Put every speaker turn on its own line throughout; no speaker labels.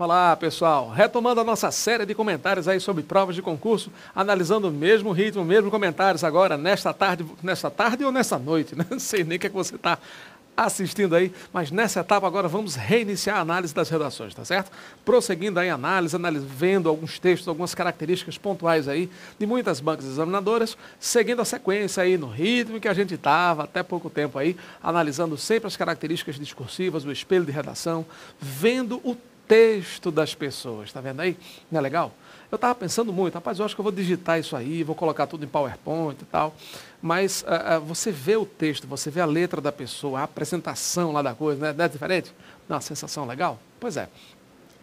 Olá, pessoal. Retomando a nossa série de comentários aí sobre provas de concurso, analisando o mesmo ritmo, mesmo comentários agora, nesta tarde, nesta tarde ou nessa noite, né? Não sei nem o que, é que você está assistindo aí, mas nessa etapa agora vamos reiniciar a análise das redações, tá certo? Prosseguindo aí a análise, análise, vendo alguns textos, algumas características pontuais aí de muitas bancas examinadoras, seguindo a sequência aí no ritmo que a gente estava até pouco tempo aí, analisando sempre as características discursivas, o espelho de redação, vendo o texto das pessoas. Está vendo aí? Não é legal? Eu estava pensando muito, rapaz, eu acho que eu vou digitar isso aí, vou colocar tudo em PowerPoint e tal. Mas uh, uh, você vê o texto, você vê a letra da pessoa, a apresentação lá da coisa, né? Não é diferente? Não, sensação legal? Pois é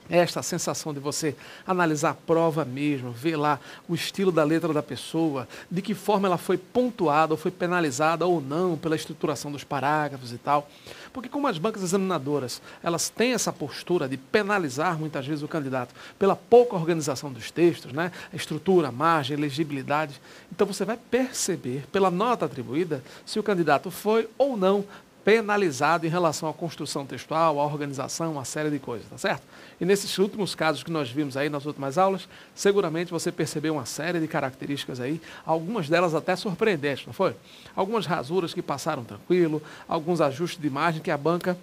esta sensação de você analisar a prova mesmo, ver lá o estilo da letra da pessoa, de que forma ela foi pontuada ou foi penalizada ou não pela estruturação dos parágrafos e tal. Porque como as bancas examinadoras, elas têm essa postura de penalizar muitas vezes o candidato pela pouca organização dos textos, né? A estrutura, margem, legibilidade. Então você vai perceber pela nota atribuída se o candidato foi ou não penalizado em relação à construção textual, à organização, uma série de coisas, tá certo? E nesses últimos casos que nós vimos aí nas últimas aulas, seguramente você percebeu uma série de características aí, algumas delas até surpreendentes, não foi? Algumas rasuras que passaram tranquilo, alguns ajustes de imagem que a banca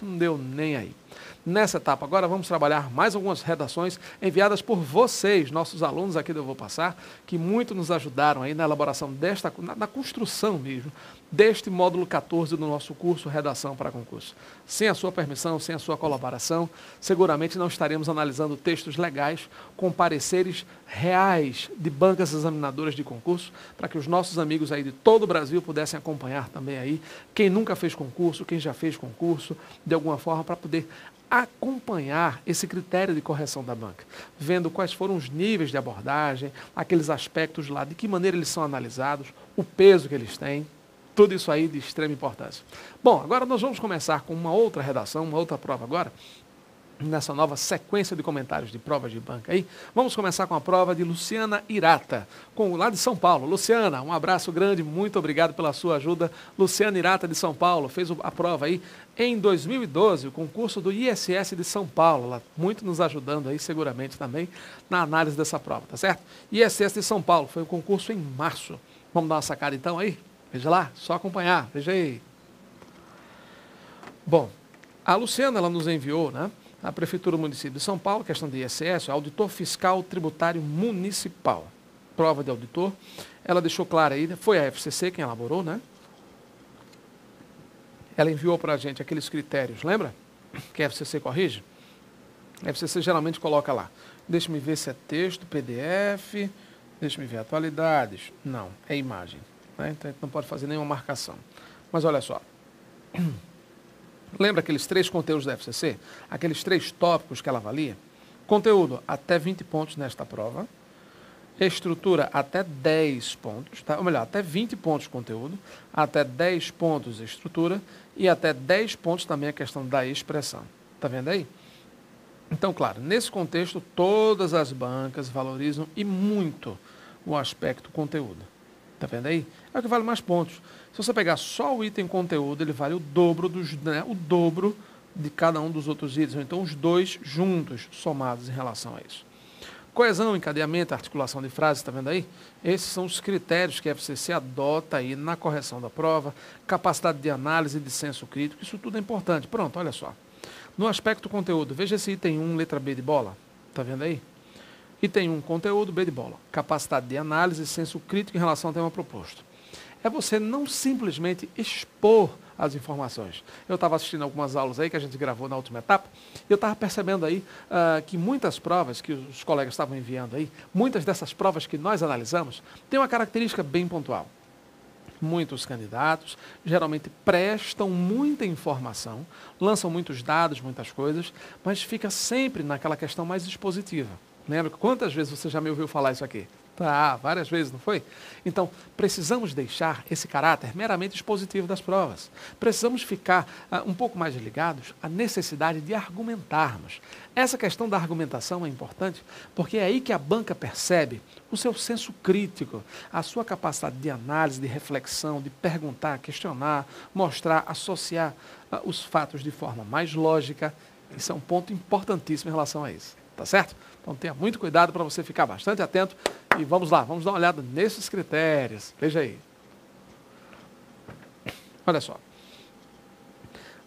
não deu nem aí. Nessa etapa agora vamos trabalhar mais algumas redações enviadas por vocês, nossos alunos aqui do Eu Vou Passar, que muito nos ajudaram aí na elaboração desta, na, na construção mesmo, deste módulo 14 do nosso curso Redação para Concurso. Sem a sua permissão, sem a sua colaboração, seguramente não estaremos analisando textos legais com pareceres reais de bancas examinadoras de concurso, para que os nossos amigos aí de todo o Brasil pudessem acompanhar também aí, quem nunca fez concurso, quem já fez concurso, de alguma forma, para poder acompanhar esse critério de correção da banca, vendo quais foram os níveis de abordagem, aqueles aspectos lá, de que maneira eles são analisados, o peso que eles têm, tudo isso aí de extrema importância. Bom, agora nós vamos começar com uma outra redação, uma outra prova agora, nessa nova sequência de comentários de provas de banca aí. Vamos começar com a prova de Luciana Irata, com lá de São Paulo. Luciana, um abraço grande, muito obrigado pela sua ajuda. Luciana Irata de São Paulo fez a prova aí em 2012, o concurso do ISS de São Paulo, ela muito nos ajudando aí seguramente também na análise dessa prova, tá certo? ISS de São Paulo, foi um concurso em março. Vamos dar uma sacada então aí? Veja lá, só acompanhar, veja aí. Bom, a Luciana ela nos enviou, né? a Prefeitura do Município de São Paulo, questão de ISS, auditor fiscal tributário municipal. Prova de auditor. Ela deixou claro aí, foi a FCC quem elaborou, né? Ela enviou para a gente aqueles critérios, lembra? Que a FCC corrige? A FCC geralmente coloca lá. Deixa-me ver se é texto, PDF. Deixa-me ver atualidades. Não, é imagem. Né? Então a gente não pode fazer nenhuma marcação. Mas olha só. Lembra aqueles três conteúdos da FCC? Aqueles três tópicos que ela avalia? Conteúdo, até 20 pontos nesta prova. Estrutura, até 10 pontos. Tá? Ou melhor, até 20 pontos conteúdo. Até 10 pontos estrutura. E até 10 pontos também a questão da expressão. Está vendo aí? Então, claro, nesse contexto, todas as bancas valorizam e muito o aspecto conteúdo. Está vendo aí? É o que vale mais pontos. Se você pegar só o item conteúdo, ele vale o dobro dos, né, o dobro de cada um dos outros itens, ou então os dois juntos, somados em relação a isso. Coesão, encadeamento, articulação de frases, está vendo aí? Esses são os critérios que a FCC adota aí na correção da prova, capacidade de análise de senso crítico, isso tudo é importante. Pronto, olha só. No aspecto conteúdo, veja esse item 1, letra B de bola. Está vendo aí? Item 1, conteúdo, B de bola. Capacidade de análise e senso crítico em relação ao tema proposto é você não simplesmente expor as informações. Eu estava assistindo algumas aulas aí que a gente gravou na última etapa, e eu estava percebendo aí uh, que muitas provas que os colegas estavam enviando aí, muitas dessas provas que nós analisamos, têm uma característica bem pontual. Muitos candidatos geralmente prestam muita informação, lançam muitos dados, muitas coisas, mas fica sempre naquela questão mais expositiva. Lembra quantas vezes você já me ouviu falar isso aqui? Tá, várias vezes, não foi? Então, precisamos deixar esse caráter meramente expositivo das provas. Precisamos ficar uh, um pouco mais ligados à necessidade de argumentarmos. Essa questão da argumentação é importante porque é aí que a banca percebe o seu senso crítico, a sua capacidade de análise, de reflexão, de perguntar, questionar, mostrar, associar uh, os fatos de forma mais lógica Isso é um ponto importantíssimo em relação a isso. Tá certo? Então tenha muito cuidado para você ficar bastante atento. E vamos lá, vamos dar uma olhada nesses critérios. Veja aí. Olha só.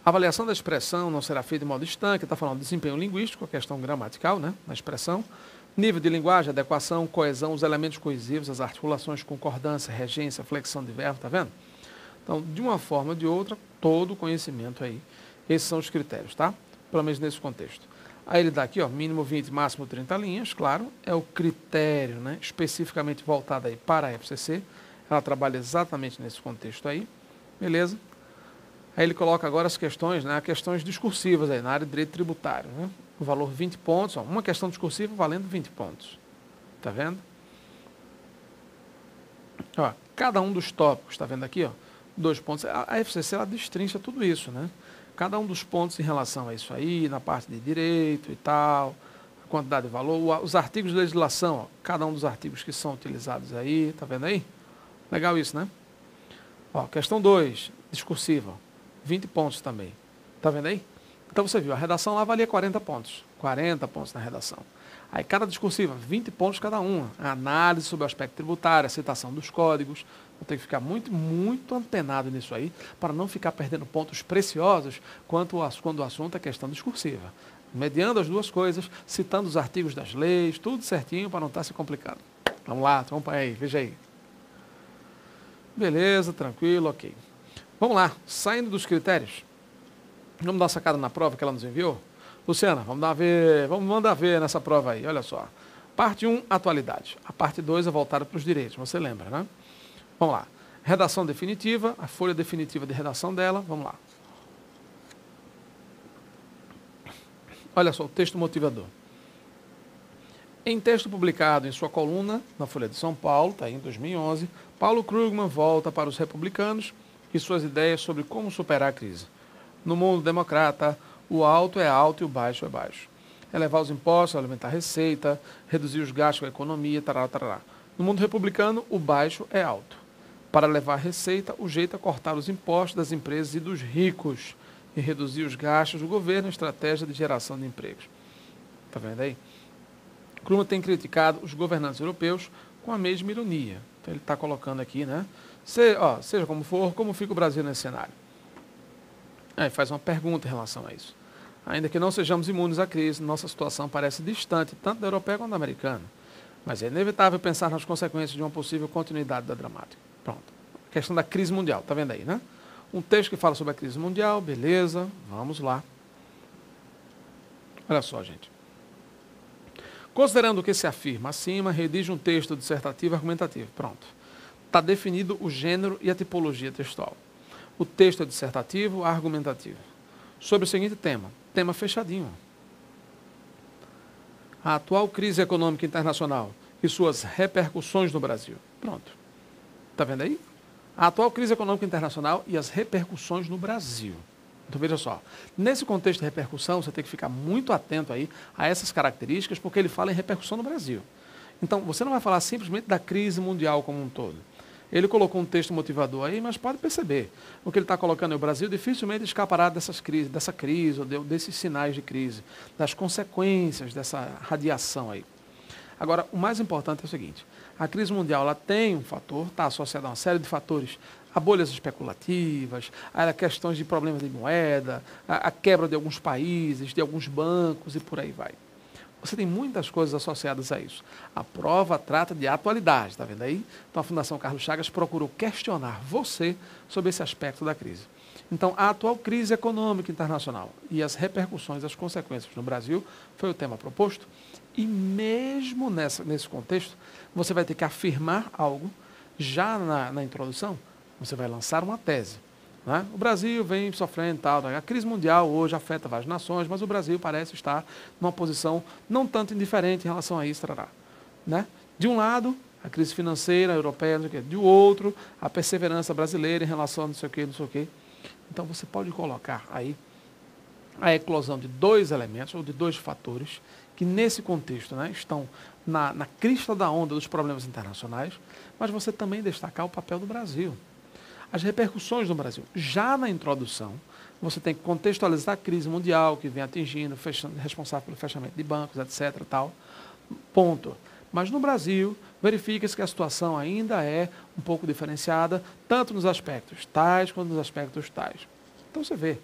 A avaliação da expressão não será feita de modo estanque, está falando de desempenho linguístico, questão gramatical, né, na expressão. Nível de linguagem, adequação, coesão, os elementos coesivos, as articulações, concordância, regência, flexão de verbo, tá vendo? Então, de uma forma ou de outra, todo o conhecimento aí. Esses são os critérios, tá? Pelo menos nesse contexto. Aí ele dá aqui, ó, mínimo 20, máximo 30 linhas, claro, é o critério, né, especificamente voltado aí para a FCC. Ela trabalha exatamente nesse contexto aí, beleza? Aí ele coloca agora as questões, né, questões discursivas aí na área de direito tributário, né? O valor 20 pontos, ó, uma questão discursiva valendo 20 pontos. Tá vendo? Ó, cada um dos tópicos, tá vendo aqui, ó, dois pontos. A, a FCC ela destrincha tudo isso, né? Cada um dos pontos em relação a isso aí, na parte de direito e tal, quantidade de valor, os artigos de legislação, ó, cada um dos artigos que são utilizados aí, tá vendo aí? Legal isso, né? Ó, questão 2, discursiva. 20 pontos também. Tá vendo aí? Então você viu, a redação lá valia 40 pontos. 40 pontos na redação. Aí cada discursiva, 20 pontos cada uma. Análise sobre o aspecto tributário, citação dos códigos. Vou ter que ficar muito, muito antenado nisso aí, para não ficar perdendo pontos preciosos quanto quando o assunto é questão discursiva. Mediando as duas coisas, citando os artigos das leis, tudo certinho para não estar se complicando. Vamos lá, acompanha aí, veja aí. Beleza, tranquilo, ok. Vamos lá, saindo dos critérios. Vamos dar uma sacada na prova que ela nos enviou? Luciana, vamos dar ver, vamos mandar ver nessa prova aí, olha só. Parte 1, atualidade. A parte 2 é voltada para os direitos, você lembra, né? Vamos lá. Redação definitiva, a folha definitiva de redação dela, vamos lá. Olha só, o texto motivador. Em texto publicado em sua coluna na Folha de São Paulo, está em 2011, Paulo Krugman volta para os republicanos e suas ideias sobre como superar a crise. No mundo democrata, o alto é alto e o baixo é baixo. Elevar os impostos, aumentar a receita, reduzir os gastos com a economia, tarará, tarará. No mundo republicano, o baixo é alto. Para levar receita, o jeito é cortar os impostos das empresas e dos ricos e reduzir os gastos do governo, estratégia de geração de empregos. Está vendo aí? Kruma tem criticado os governantes europeus com a mesma ironia. Então ele está colocando aqui, né? Se, ó, seja como for, como fica o Brasil nesse cenário? Aí faz uma pergunta em relação a isso. Ainda que não sejamos imunes à crise, nossa situação parece distante tanto da europeia quanto da americana. Mas é inevitável pensar nas consequências de uma possível continuidade da dramática. Pronto. A questão da crise mundial, tá vendo aí, né? Um texto que fala sobre a crise mundial, beleza, vamos lá. Olha só, gente. Considerando o que se afirma acima, redige um texto dissertativo argumentativo. Pronto está definido o gênero e a tipologia textual. O texto é dissertativo, argumentativo. Sobre o seguinte tema, tema fechadinho. A atual crise econômica internacional e suas repercussões no Brasil. Pronto. Está vendo aí? A atual crise econômica internacional e as repercussões no Brasil. Então veja só, nesse contexto de repercussão, você tem que ficar muito atento aí a essas características, porque ele fala em repercussão no Brasil. Então, você não vai falar simplesmente da crise mundial como um todo. Ele colocou um texto motivador aí, mas pode perceber. O que ele está colocando é o Brasil dificilmente escapará dessas crises, dessa crise, ou desses sinais de crise, das consequências dessa radiação aí. Agora, o mais importante é o seguinte: a crise mundial ela tem um fator, está associada a uma série de fatores, a bolhas especulativas, a questões de problemas de moeda, a, a quebra de alguns países, de alguns bancos e por aí vai. Você tem muitas coisas associadas a isso. A prova trata de atualidade, está vendo aí? Então a Fundação Carlos Chagas procurou questionar você sobre esse aspecto da crise. Então, a atual crise econômica internacional e as repercussões, as consequências no Brasil foi o tema proposto. E mesmo nessa, nesse contexto, você vai ter que afirmar algo já na, na introdução. Você vai lançar uma tese. Né? O Brasil vem sofrendo tal. Né? A crise mundial hoje afeta várias nações, mas o Brasil parece estar numa posição não tanto indiferente em relação a isso. Né? De um lado, a crise financeira europeia, não sei o quê. de outro, a perseverança brasileira em relação a não sei o quê, não sei o quê. Então você pode colocar aí a eclosão de dois elementos ou de dois fatores que nesse contexto né, estão na, na crista da onda dos problemas internacionais, mas você também destacar o papel do Brasil as repercussões no Brasil. Já na introdução, você tem que contextualizar a crise mundial que vem atingindo, fechando, responsável pelo fechamento de bancos, etc. Tal. Ponto. Mas no Brasil, verifica-se que a situação ainda é um pouco diferenciada, tanto nos aspectos tais quanto nos aspectos tais. Então você vê.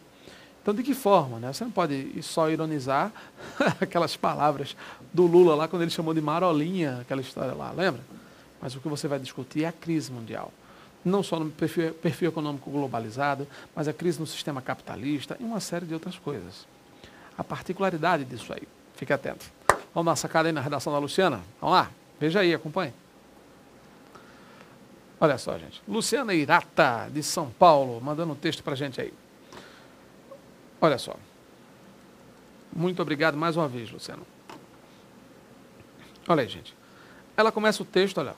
Então, de que forma? Né? Você não pode só ironizar aquelas palavras do Lula lá, quando ele chamou de marolinha, aquela história lá, lembra? Mas o que você vai discutir é a crise mundial. Não só no perfil, perfil econômico globalizado, mas a crise no sistema capitalista e uma série de outras coisas. A particularidade disso aí. Fique atento. Vamos dar uma sacada aí na redação da Luciana? Vamos lá? Veja aí, acompanhe. Olha só, gente. Luciana Irata, de São Paulo, mandando um texto para gente aí. Olha só. Muito obrigado mais uma vez, Luciano. Olha aí, gente. Ela começa o texto, olha.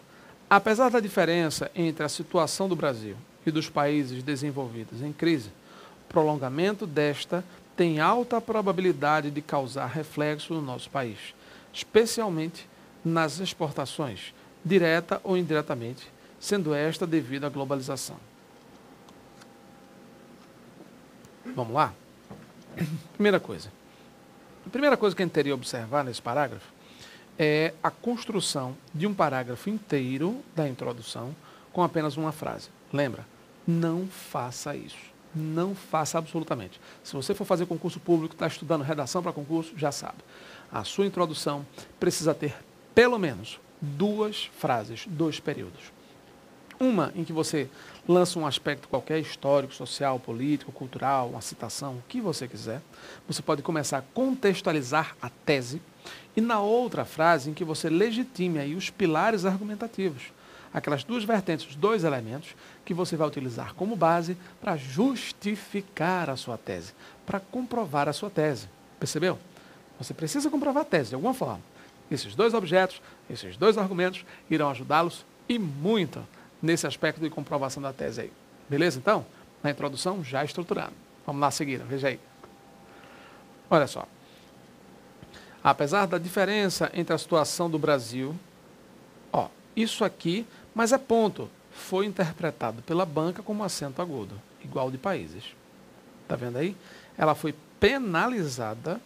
Apesar da diferença entre a situação do Brasil e dos países desenvolvidos em crise, o prolongamento desta tem alta probabilidade de causar reflexo no nosso país, especialmente nas exportações, direta ou indiretamente, sendo esta devido à globalização. Vamos lá? Primeira coisa. A primeira coisa que a gente teria que observar nesse parágrafo é a construção de um parágrafo inteiro da introdução com apenas uma frase. Lembra? Não faça isso. Não faça absolutamente. Se você for fazer concurso público, está estudando redação para concurso, já sabe. A sua introdução precisa ter pelo menos duas frases, dois períodos. Uma em que você lança um aspecto qualquer, histórico, social, político, cultural, uma citação, o que você quiser. Você pode começar a contextualizar a tese. E na outra frase em que você legitime aí os pilares argumentativos. Aquelas duas vertentes, os dois elementos que você vai utilizar como base para justificar a sua tese, para comprovar a sua tese. Percebeu? Você precisa comprovar a tese de alguma forma. Esses dois objetos, esses dois argumentos irão ajudá-los e muito nesse aspecto de comprovação da tese aí. Beleza, então? Na introdução, já estruturando. Vamos lá seguir, veja aí. Olha só. Apesar da diferença entre a situação do Brasil, ó, isso aqui, mas é ponto, foi interpretado pela banca como acento agudo, igual de países. Tá vendo aí? Ela foi penalizada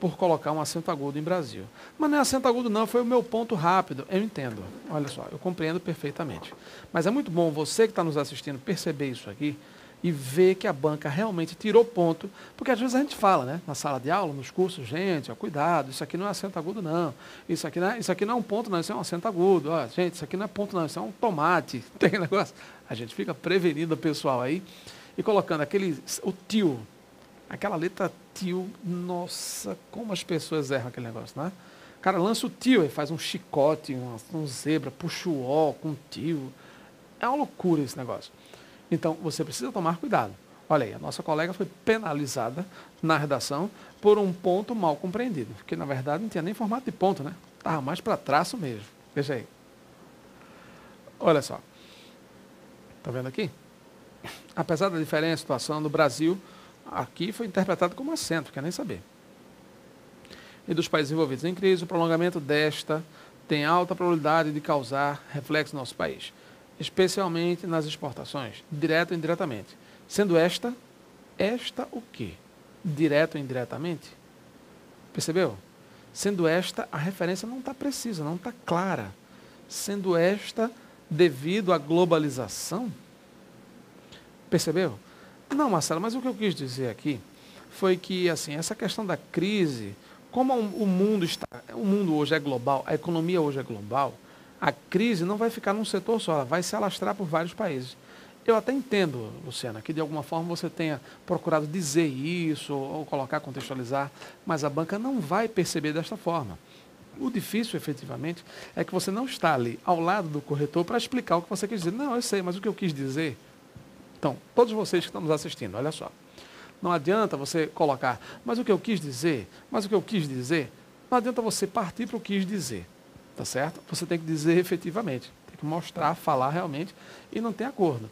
por colocar um acento agudo em Brasil. Mas não é acento agudo, não, foi o meu ponto rápido. Eu entendo. Olha só, eu compreendo perfeitamente. Mas é muito bom você que está nos assistindo perceber isso aqui e ver que a banca realmente tirou ponto, porque às vezes a gente fala, né, na sala de aula, nos cursos, gente, ó, cuidado, isso aqui não é acento agudo, não. Isso aqui não é, isso aqui não é um ponto, não, isso é um acento agudo. Ó, gente, isso aqui não é ponto, não, isso é um tomate. Tem negócio. A gente fica prevenindo o pessoal aí e colocando aquele, o tio, aquela letra tio, nossa, como as pessoas erram aquele negócio, né? O cara lança o tio, e faz um chicote, um, zebra, puxa o ó com tio. É uma loucura esse negócio. Então, você precisa tomar cuidado. Olha aí, a nossa colega foi penalizada na redação por um ponto mal compreendido, porque na verdade não tinha nem formato de ponto, né? Estava mais para traço mesmo. Veja aí. Olha só. Está vendo aqui? Apesar da diferença de situação do Brasil, aqui foi interpretado como acento, quer nem saber. E dos países envolvidos em crise, o prolongamento desta tem alta probabilidade de causar reflexo no nosso país, especialmente nas exportações, direto ou indiretamente. Sendo esta, esta o quê? Direto ou indiretamente? Percebeu? Sendo esta, a referência não está precisa, não está clara. Sendo esta, devido à globalização, percebeu? Não, Marcelo, mas o que eu quis dizer aqui foi que assim, essa questão da crise, como o mundo está, o mundo hoje é global, a economia hoje é global, a crise não vai ficar num setor só, ela vai se alastrar por vários países. Eu até entendo, Luciana, que de alguma forma você tenha procurado dizer isso ou colocar, contextualizar, mas a banca não vai perceber desta forma. O difícil, efetivamente, é que você não está ali ao lado do corretor para explicar o que você quis dizer. Não, eu sei, mas o que eu quis dizer então, todos vocês que estão nos assistindo, olha só. Não adianta você colocar, mas o que eu quis dizer, mas o que eu quis dizer, não adianta você partir para o que quis dizer. Tá certo? Você tem que dizer efetivamente. Tem que mostrar, falar realmente e não tem acordo.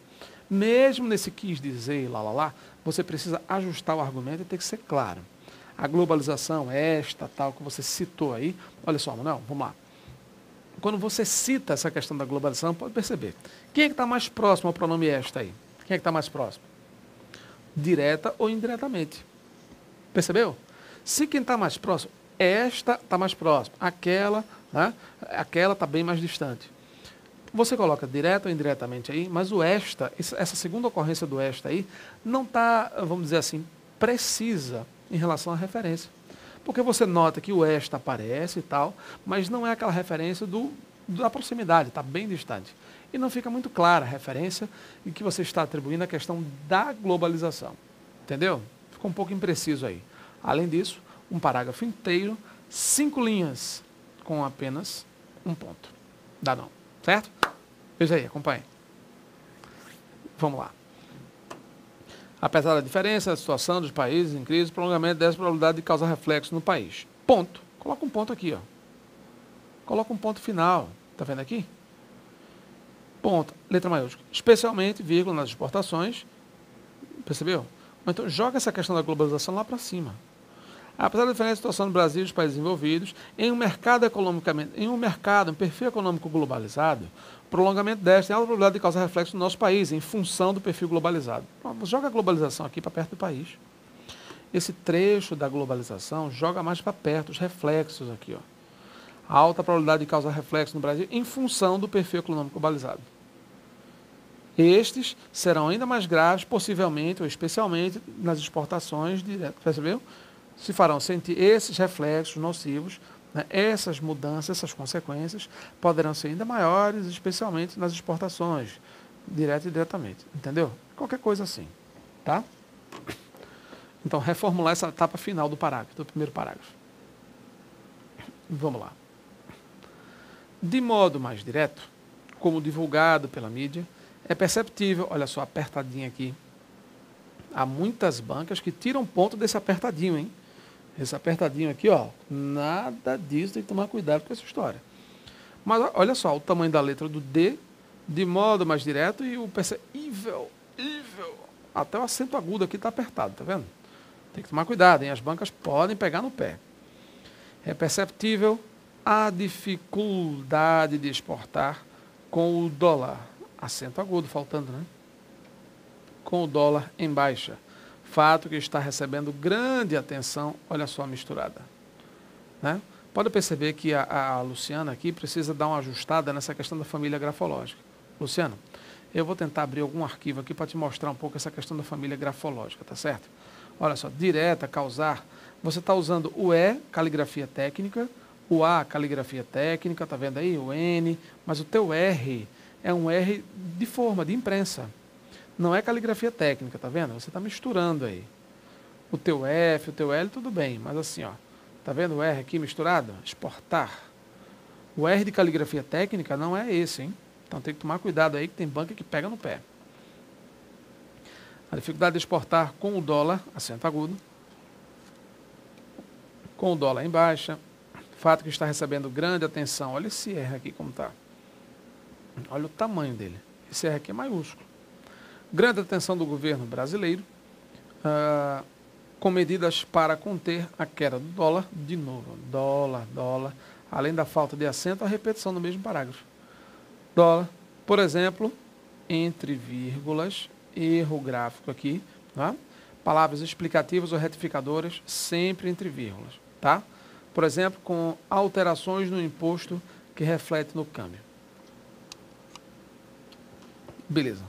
Mesmo nesse quis dizer, lá, lá, lá, você precisa ajustar o argumento e tem que ser claro. A globalização, esta, tal, que você citou aí, olha só, Manuel, vamos lá. Quando você cita essa questão da globalização, pode perceber. Quem é que está mais próximo ao pronome esta aí? Quem é que está mais próximo? direta ou indiretamente. Percebeu? Se quem está mais próximo, esta está mais próxima, aquela, né? aquela está bem mais distante. Você coloca direto ou indiretamente aí, mas o esta, essa segunda ocorrência do esta aí, não está, vamos dizer assim, precisa em relação à referência. Porque você nota que o esta aparece e tal, mas não é aquela referência do, da proximidade, está bem distante. E não fica muito clara a referência em que você está atribuindo a questão da globalização. Entendeu? Ficou um pouco impreciso aí. Além disso, um parágrafo inteiro, cinco linhas, com apenas um ponto. Dá não. Certo? Veja aí, acompanhe. Vamos lá. Apesar da diferença da situação dos países em crise, o prolongamento dessa probabilidade de causar reflexo no país. Ponto. Coloca um ponto aqui, ó. Coloca um ponto final. Está vendo aqui? Ponto. Letra maiúscula. Especialmente, vírgula, nas exportações. Percebeu? Então, joga essa questão da globalização lá para cima. Apesar da diferença de situação do Brasil e dos países envolvidos, em um mercado economicamente, em um mercado, um perfil econômico globalizado, o prolongamento desta tem alta probabilidade de causar reflexo no nosso país, em função do perfil globalizado. Joga a globalização aqui para perto do país. Esse trecho da globalização joga mais para perto, os reflexos aqui. Ó. alta probabilidade de causar reflexo no Brasil em função do perfil econômico globalizado. Estes serão ainda mais graves, possivelmente ou especialmente nas exportações diretas. Percebeu? se farão sentir esses reflexos nocivos, né, essas mudanças, essas consequências poderão ser ainda maiores, especialmente nas exportações, direto e diretamente. Entendeu? Qualquer coisa assim. Tá? Então, reformular essa etapa final do parágrafo, do primeiro parágrafo. Vamos lá. De modo mais direto, como divulgado pela mídia, é perceptível, olha só, apertadinho aqui. Há muitas bancas que tiram ponto desse apertadinho, hein? Esse apertadinho aqui, ó, nada disso, tem que tomar cuidado com essa história. Mas olha só o tamanho da letra do D, de modo mais direto, e o perceptível, ível, até o acento agudo aqui está apertado, tá vendo? Tem que tomar cuidado, hein? As bancas podem pegar no pé. É perceptível a dificuldade de exportar com o dólar, acento agudo faltando, né? Com o dólar em baixa fato que está recebendo grande atenção, olha só a misturada. Né? Pode perceber que a, a, Luciana aqui precisa dar uma ajustada nessa questão da família grafológica. Luciano, eu vou tentar abrir algum arquivo aqui para te mostrar um pouco essa questão da família grafológica, tá certo? Olha só, direta, causar, você está usando o E, caligrafia técnica, o A, caligrafia técnica, tá vendo aí? O N, mas o teu R é um R de forma, de imprensa. Não é caligrafia técnica, tá vendo? Você está misturando aí. O teu F, o teu L, tudo bem, mas assim, ó. Tá vendo o R aqui misturado? Exportar. O R de caligrafia técnica não é esse, hein? Então tem que tomar cuidado aí que tem banca que pega no pé. A dificuldade de exportar com o dólar, acento agudo, com o dólar em baixa, fato que está recebendo grande atenção. Olha esse R aqui como está. Olha o tamanho dele. Esse R aqui é maiúsculo grande atenção do governo brasileiro, uh, com medidas para conter a queda do dólar, de novo, dólar, dólar, além da falta de acento, a repetição do mesmo parágrafo. Dólar, por exemplo, entre vírgulas, erro gráfico aqui, tá? palavras explicativas ou retificadoras, sempre entre vírgulas, tá? Por exemplo, com alterações no imposto que reflete no câmbio. Beleza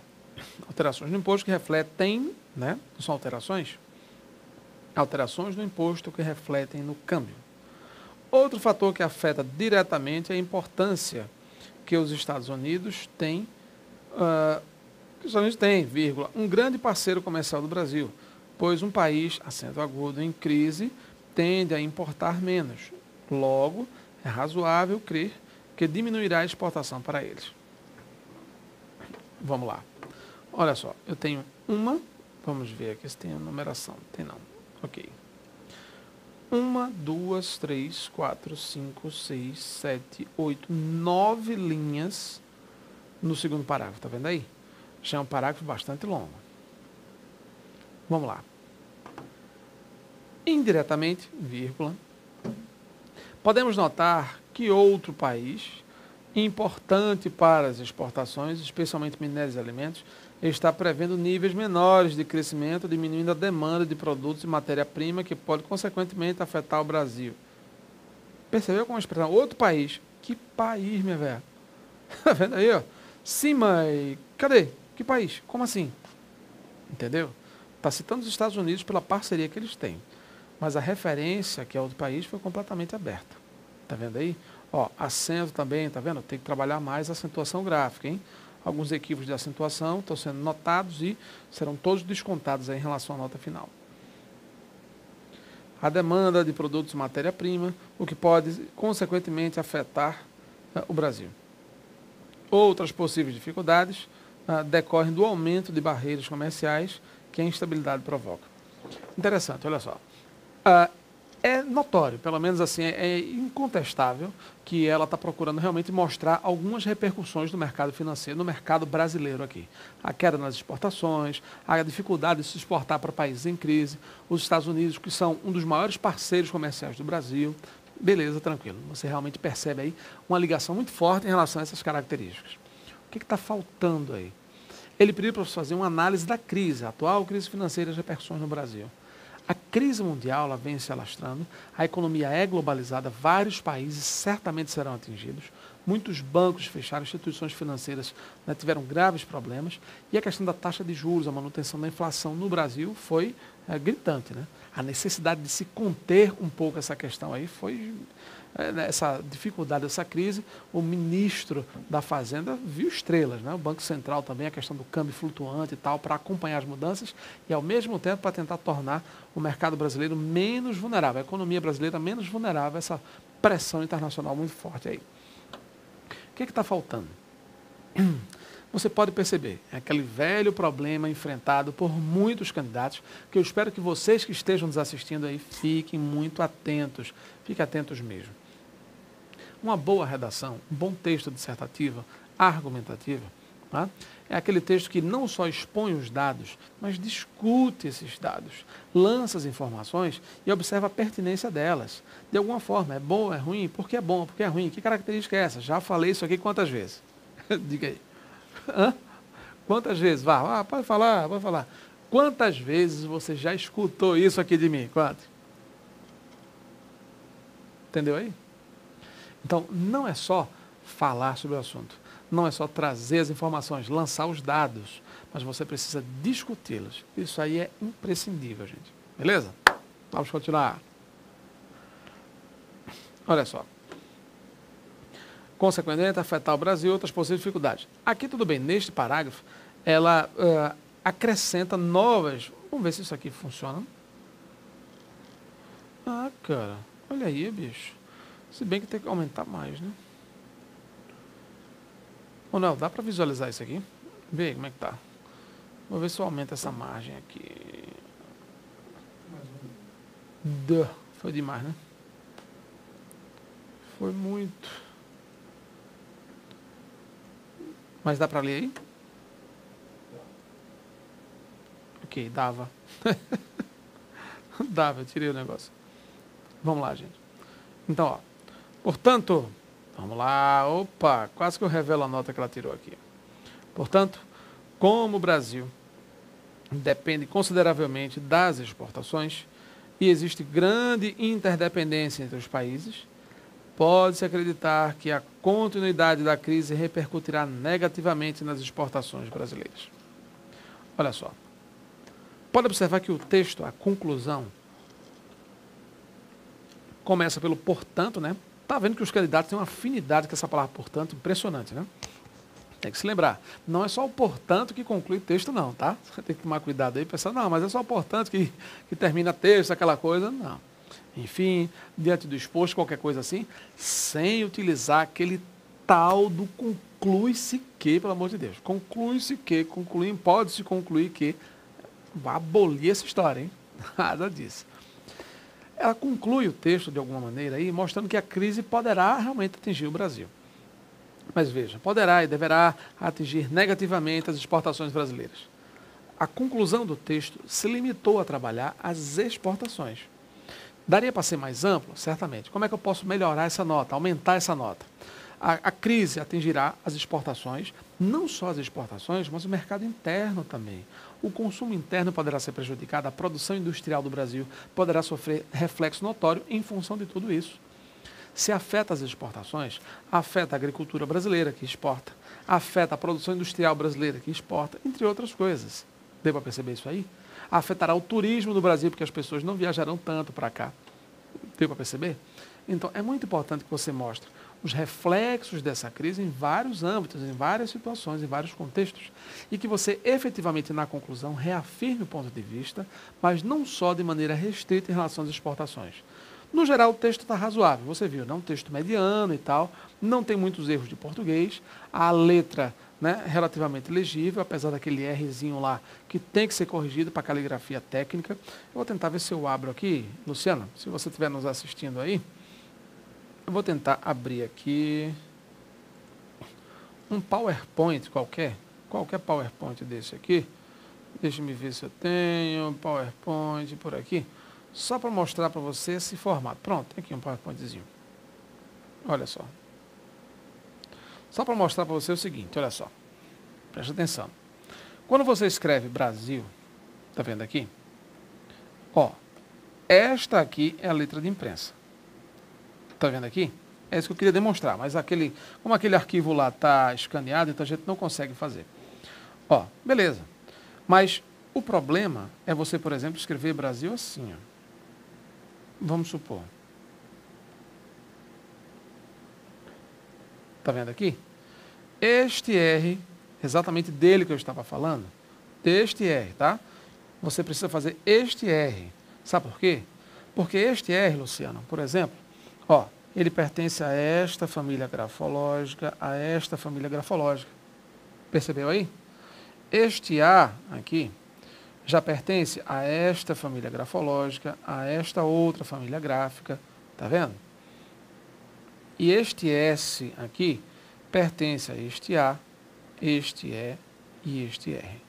alterações no imposto que refletem, né? Não são alterações? Alterações no imposto que refletem no câmbio. Outro fator que afeta diretamente é a importância que os Estados Unidos têm, uh, que os Estados Unidos têm, vírgula, um grande parceiro comercial do Brasil, pois um país, acento agudo, em crise, tende a importar menos. Logo, é razoável crer que diminuirá a exportação para eles. Vamos lá. Olha só, eu tenho uma, vamos ver aqui se tem a numeração. Tem não. Ok. Uma, duas, três, quatro, cinco, seis, sete, oito, nove linhas no segundo parágrafo. Tá vendo aí? Já é um parágrafo bastante longo. Vamos lá. Indiretamente, vírgula, podemos notar que outro país importante para as exportações, especialmente minérios e alimentos, está prevendo níveis menores de crescimento, diminuindo a demanda de produtos e matéria-prima, que pode, consequentemente, afetar o Brasil. Percebeu como a expressão? Outro país. Que país, minha velha? Tá vendo aí, ó? Sim, mas cadê? Que país? Como assim? Entendeu? Está citando os Estados Unidos pela parceria que eles têm. Mas a referência, que é outro país, foi completamente aberta. Tá vendo aí? Ó, acento também, tá vendo? Tem que trabalhar mais a acentuação gráfica, hein? Alguns equívocos de acentuação estão sendo notados e serão todos descontados em relação à nota final. A demanda de produtos matéria-prima, o que pode, consequentemente, afetar uh, o Brasil. Outras possíveis dificuldades uh, decorrem do aumento de barreiras comerciais que a instabilidade provoca. Interessante, olha só. Uh, é notório, pelo menos assim, é, é incontestável que ela está procurando realmente mostrar algumas repercussões do mercado financeiro, no mercado brasileiro aqui. A queda nas exportações, a dificuldade de se exportar para países em crise, os Estados Unidos, que são um dos maiores parceiros comerciais do Brasil. Beleza, tranquilo. Você realmente percebe aí uma ligação muito forte em relação a essas características. O que está faltando aí? Ele pediu para fazer uma análise da crise, a atual crise financeira e as repercussões no Brasil. A crise mundial ela vem se alastrando, a economia é globalizada, vários países certamente serão atingidos, muitos bancos fecharam, instituições financeiras né, tiveram graves problemas, e a questão da taxa de juros, a manutenção da inflação no Brasil foi é, gritante. Né? A necessidade de se conter um pouco essa questão aí foi essa dificuldade, essa crise, o ministro da Fazenda viu estrelas, né? o Banco Central também, a questão do câmbio flutuante e tal, para acompanhar as mudanças e, ao mesmo tempo, para tentar tornar o mercado brasileiro menos vulnerável, a economia brasileira menos vulnerável a essa pressão internacional muito forte aí. O que é está faltando? Você pode perceber, é aquele velho problema enfrentado por muitos candidatos, que eu espero que vocês que estejam nos assistindo aí fiquem muito atentos, fiquem atentos mesmo. Uma boa redação, um bom texto dissertativo, argumentativo, tá? é aquele texto que não só expõe os dados, mas discute esses dados, lança as informações e observa a pertinência delas. De alguma forma, é bom, é ruim? Por que é bom? Por que é ruim? Que característica é essa? Já falei isso aqui quantas vezes? Diga aí. Hã? Quantas vezes? Vá, ah, pode falar, pode falar. Quantas vezes você já escutou isso aqui de mim? Quantas? Entendeu aí? Então, não é só falar sobre o assunto, não é só trazer as informações, lançar os dados, mas você precisa discuti-los. Isso aí é imprescindível, gente. Beleza? Vamos continuar. Olha só. Consequentemente, afetar o Brasil e outras possíveis dificuldades. Aqui, tudo bem, neste parágrafo, ela uh, acrescenta novas. Vamos ver se isso aqui funciona. Ah, cara, olha aí, bicho. Se bem que tem que aumentar mais, né? Ou não, dá para visualizar isso aqui? Vê como é que tá. Vou ver se eu aumento essa margem aqui. Duh, foi demais, né? Foi muito. Mas dá para ler aí? Ok, dava. dava, eu tirei o negócio. Vamos lá, gente. Então, ó. Portanto, vamos lá, opa, quase que eu revelo a nota que ela tirou aqui. Portanto, como o Brasil depende consideravelmente das exportações e existe grande interdependência entre os países, pode-se acreditar que a continuidade da crise repercutirá negativamente nas exportações brasileiras. Olha só. Pode observar que o texto, a conclusão, começa pelo portanto, né? Está vendo que os candidatos têm uma afinidade com essa palavra portanto impressionante, né? Tem que se lembrar. Não é só o portanto que conclui o texto, não, tá? Você tem que tomar cuidado aí, pensar, não, mas é só o portanto que, que termina texto, aquela coisa. Não. Enfim, diante do exposto, qualquer coisa assim, sem utilizar aquele tal do conclui-se que, pelo amor de Deus. Conclui-se que, concluir, pode-se concluir que. Vai abolir essa história, hein? Nada disso ela conclui o texto de alguma maneira aí, mostrando que a crise poderá realmente atingir o Brasil. Mas veja, poderá e deverá atingir negativamente as exportações brasileiras. A conclusão do texto se limitou a trabalhar as exportações. Daria para ser mais amplo? Certamente. Como é que eu posso melhorar essa nota, aumentar essa nota? A, a, crise atingirá as exportações, não só as exportações, mas o mercado interno também. O consumo interno poderá ser prejudicado, a produção industrial do Brasil poderá sofrer reflexo notório em função de tudo isso. Se afeta as exportações, afeta a agricultura brasileira que exporta, afeta a produção industrial brasileira que exporta, entre outras coisas. Deu para perceber isso aí? Afetará o turismo do Brasil, porque as pessoas não viajarão tanto para cá. Deu para perceber? Então, é muito importante que você mostre os reflexos dessa crise em vários âmbitos, em várias situações, em vários contextos, e que você efetivamente, na conclusão, reafirme o ponto de vista, mas não só de maneira restrita em relação às exportações. No geral, o texto está razoável, você viu, né? um texto mediano e tal, não tem muitos erros de português, a letra né, relativamente legível, apesar daquele Rzinho lá que tem que ser corrigido para caligrafia técnica. Eu vou tentar ver se eu abro aqui, Luciano, se você estiver nos assistindo aí. Eu vou tentar abrir aqui um PowerPoint qualquer, qualquer PowerPoint desse aqui. Deixa me ver se eu tenho PowerPoint por aqui, só para mostrar para você esse formato. Pronto, aqui um PowerPointzinho. Olha só. Só para mostrar para você o seguinte, olha só. Preste atenção. Quando você escreve Brasil, tá vendo aqui? Ó, esta aqui é a letra de imprensa. Está vendo aqui? É isso que eu queria demonstrar, mas aquele, como aquele arquivo lá está escaneado, então a gente não consegue fazer. Ó, beleza. Mas o problema é você, por exemplo, escrever Brasil assim. Ó. Vamos supor. Está vendo aqui? Este R, exatamente dele que eu estava falando, este R, tá? Você precisa fazer este R. Sabe por quê? Porque este R, Luciano, por exemplo, Ó, ele pertence a esta família grafológica, a esta família grafológica. Percebeu aí? Este A aqui já pertence a esta família grafológica, a esta outra família gráfica, tá vendo? E este S aqui pertence a este A, este E e este R.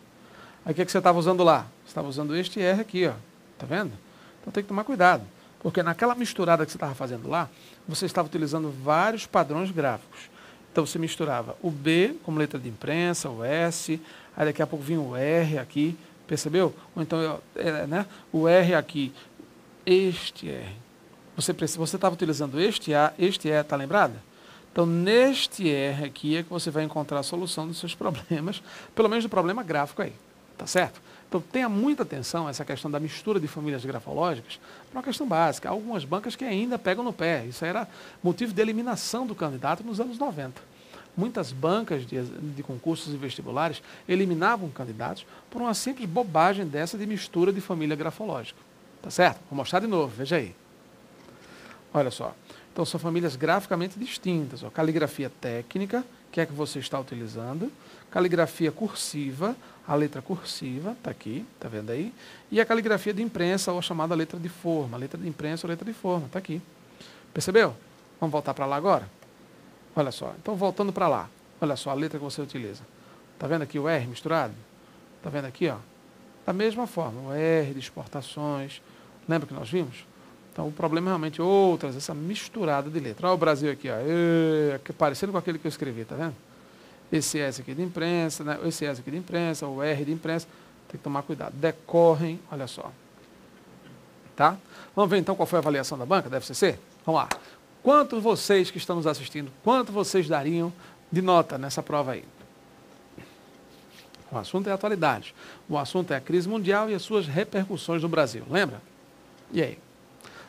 Aí o que, é que você estava usando lá? Você estava usando este R aqui, ó. Tá vendo? Então tem que tomar cuidado. Porque naquela misturada que você estava fazendo lá, você estava utilizando vários padrões gráficos. Então você misturava o B como letra de imprensa, o S, aí daqui a pouco vinha o R aqui, percebeu? Ou então é, né, o R aqui, este R. Você você estava utilizando este A, este E, está lembrada? Então, neste R aqui é que você vai encontrar a solução dos seus problemas, pelo menos do problema gráfico aí, tá certo? Então tenha muita atenção essa questão da mistura de famílias grafológicas, para uma questão básica. Há algumas bancas que ainda pegam no pé. Isso era motivo de eliminação do candidato nos anos 90. Muitas bancas de, de concursos e vestibulares eliminavam candidatos por uma simples bobagem dessa de mistura de família grafológica. Tá certo? Vou mostrar de novo, veja aí. Olha só. Então são famílias graficamente distintas. Ó. Caligrafia técnica, que é que você está utilizando. Caligrafia cursiva, a letra cursiva, está aqui, está vendo aí? E a caligrafia de imprensa, ou a chamada letra de forma. Letra de imprensa ou letra de forma, está aqui. Percebeu? Vamos voltar para lá agora? Olha só. Então, voltando para lá. Olha só a letra que você utiliza. Está vendo aqui o R misturado? Está vendo aqui, ó? Da mesma forma, o R de exportações. Lembra que nós vimos? Então, o problema é realmente outras, essa misturada de letra. Olha o Brasil aqui, ó. Parecendo com aquele que eu escrevi, tá vendo? Esse S aqui de imprensa, né? esse S aqui de imprensa, o R de imprensa, tem que tomar cuidado. Decorrem, olha só. Tá? Vamos ver então qual foi a avaliação da banca da FCC? Vamos lá. Quanto vocês que estão nos assistindo, quanto vocês dariam de nota nessa prova aí? O assunto é a atualidade. O assunto é a crise mundial e as suas repercussões no Brasil. Lembra? E aí?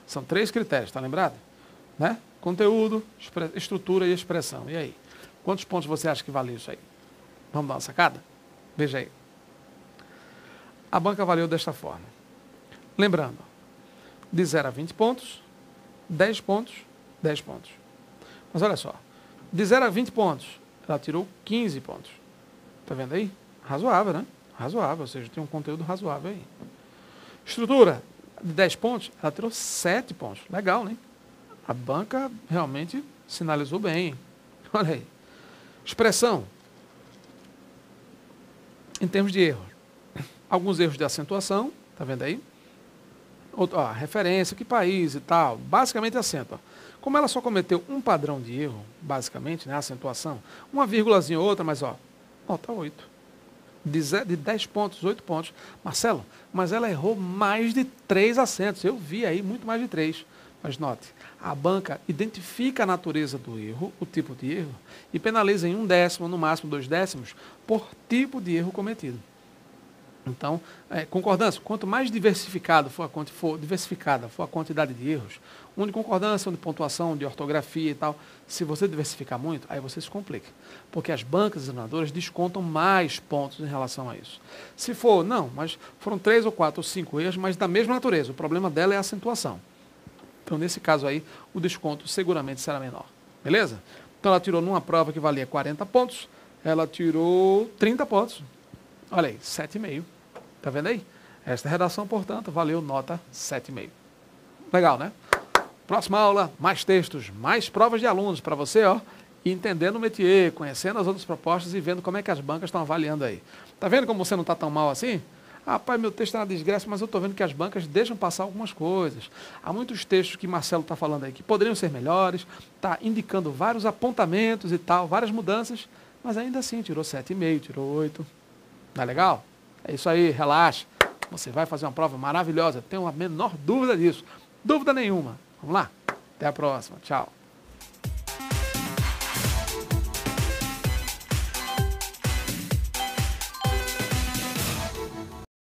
São três critérios, tá lembrado? Né? Conteúdo, estrutura e expressão. E aí? Quantos pontos você acha que vale isso aí? Vamos dar uma sacada? Veja aí. A banca avaliou desta forma. Lembrando, de 0 a 20 pontos, 10 pontos, 10 pontos. Mas olha só, de 0 a 20 pontos, ela tirou 15 pontos. Está vendo aí? Razoável, né? Razoável, ou seja, tem um conteúdo razoável aí. Estrutura, de 10 pontos, ela tirou 7 pontos. Legal, né? A banca realmente sinalizou bem. Olha aí. Expressão. Em termos de erros. Alguns erros de acentuação, está vendo aí? Outro, ó, referência, que país e tal. Basicamente acento. Ó. Como ela só cometeu um padrão de erro, basicamente, né, acentuação, uma vírgulazinha ou outra, mas ó, nota 8. De, de 10 pontos, 8 pontos. Marcelo, mas ela errou mais de 3 acentos. Eu vi aí muito mais de 3. Mas note, a banca identifica a natureza do erro, o tipo de erro, e penaliza em um décimo, no máximo dois décimos, por tipo de erro cometido. Então, é, concordância, quanto mais diversificado for a, for, diversificada for a quantidade de erros, um de concordância, um de pontuação, de ortografia e tal, se você diversificar muito, aí você se complica. Porque as bancas examinadoras descontam mais pontos em relação a isso. Se for, não, mas foram três ou quatro ou cinco erros, mas da mesma natureza, o problema dela é a acentuação. Então, nesse caso aí, o desconto seguramente será menor. Beleza? Então, ela tirou numa prova que valia 40 pontos, ela tirou 30 pontos. Olha aí, 7,5. Tá vendo aí? Esta redação, portanto, valeu nota 7,5. Legal, né? Próxima aula, mais textos, mais provas de alunos para você, ó, entendendo o métier, conhecendo as outras propostas e vendo como é que as bancas estão avaliando aí. Tá vendo como você não está tão mal assim? Rapaz, meu texto é uma desgraça, mas eu estou vendo que as bancas deixam passar algumas coisas. Há muitos textos que Marcelo está falando aí que poderiam ser melhores, está indicando vários apontamentos e tal, várias mudanças, mas ainda assim tirou 7,5, tirou 8. Não é legal? É isso aí, relaxa. Você vai fazer uma prova maravilhosa, tenho a menor dúvida disso. Dúvida nenhuma. Vamos lá? Até a próxima. Tchau.